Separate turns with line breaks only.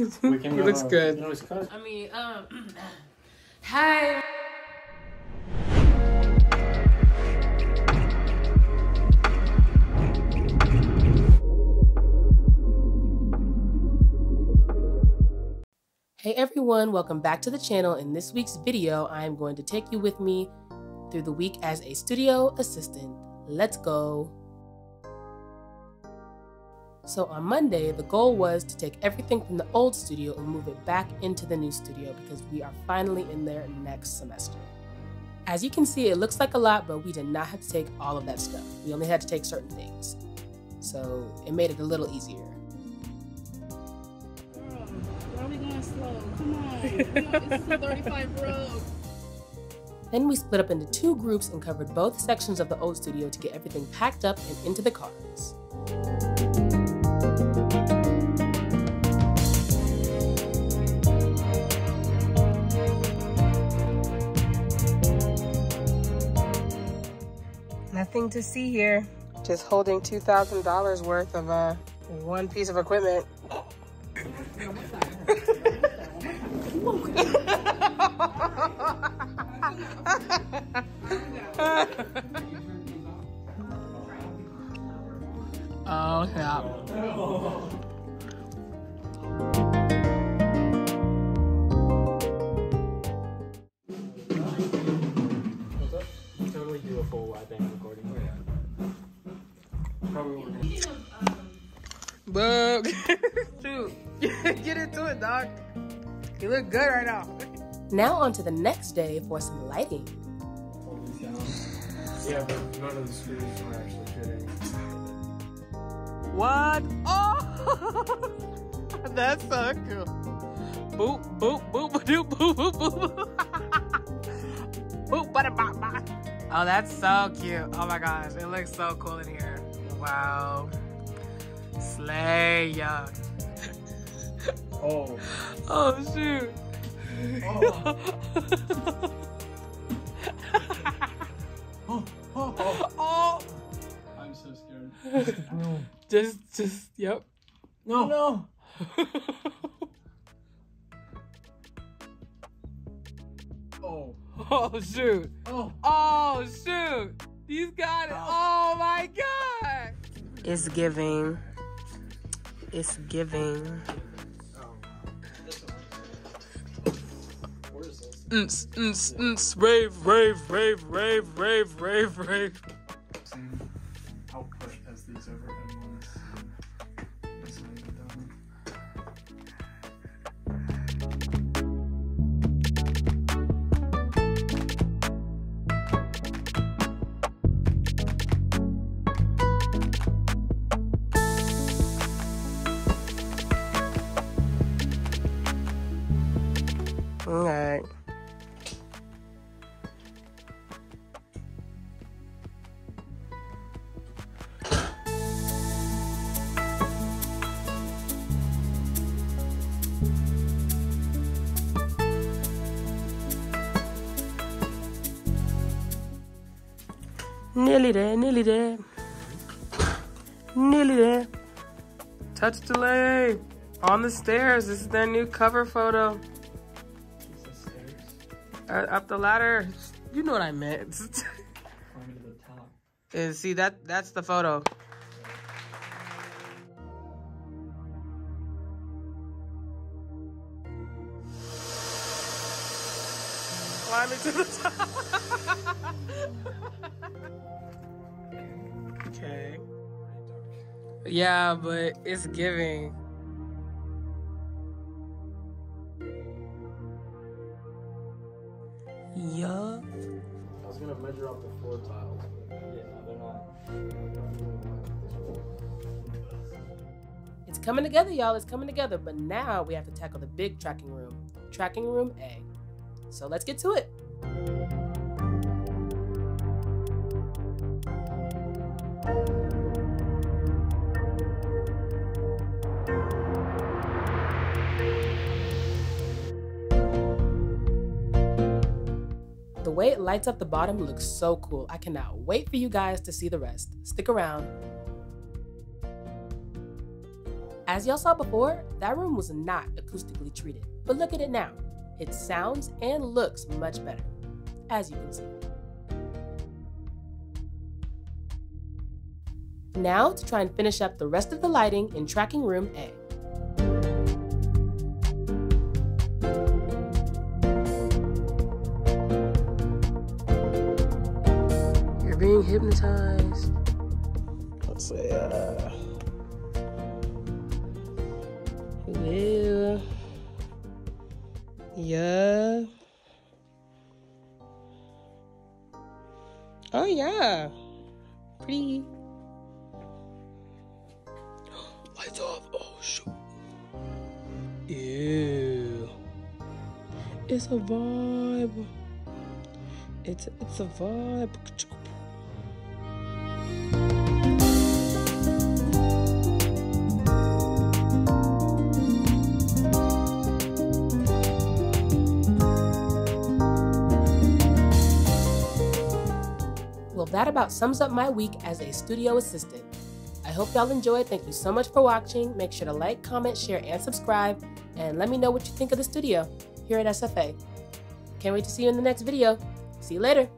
We can,
he looks good.
we can.
I mean, um, hi. Hey everyone, welcome back to the channel. In this week's video, I am going to take you with me through the week as a studio assistant. Let's go. So on Monday, the goal was to take everything from the old studio and move it back into the new studio because we are finally in there next semester. As you can see, it looks like a lot, but we did not have to take all of that stuff. We only had to take certain things. So it made it a little easier.
Why are we going slow? Come on. It's a 35 road.
Then we split up into two groups and covered both sections of the old studio to get everything packed up and into the cars. Nothing to see here.
Just holding two thousand dollars worth of uh one piece of equipment. oh yeah.
Full wide band recording. Probably um,
Bug. Shoot. Get into it, dog. You look good right now.
Now on to the next day for some lighting.
hold these down. Yeah, but none of the screws are actually fitting.
What? Oh! That's so cool. Boop, boop, boop, boop, boop, boop, boop. boop, bada, ba, ba. Oh, that's so cute. Oh my gosh, it looks so cool in here. Wow. Slay, yeah.
Oh.
Oh, shoot.
Oh. oh. Oh. Oh.
oh,
I'm so scared.
just, just, yep.
No.
No.
Oh.
Oh, shoot.
Oh.
Oh, shoot. He's got it. Oh, oh my God. It's giving. It's giving.
Where is this?
Ns, ns, ns, rave, rave, rave, rave, rave, rave, rave.
Seeing how as these overhead ones.
Nearly there, nearly there. Nearly there. Touch delay. On the stairs. This is their new cover photo.
Jesus stairs.
Uh, up the ladder. You know what I meant.
Climbing to the top.
Is see that that's the photo. Climbing to the top. okay. Yeah, but it's giving. Yeah.
I was gonna measure out the floor tiles, but yeah, no, they're not.
It's coming together, y'all. It's coming together. But now we have to tackle the big tracking room. Tracking room A. So let's get to it. The way it lights up the bottom looks so cool. I cannot wait for you guys to see the rest. Stick around. As y'all saw before, that room was not acoustically treated, but look at it now. It sounds and looks much better, as you can see. Now to try and finish up the rest of the lighting in tracking room A. You're being hypnotized. Let's see. Uh... yeah. Oh yeah, pretty. Lights off. Oh shoot. Ew. It's a vibe. It's it's a vibe. That about sums up my week as a studio assistant. I hope y'all enjoyed. Thank you so much for watching. Make sure to like, comment, share, and subscribe. And let me know what you think of the studio here at SFA. Can't wait to see you in the next video. See you later.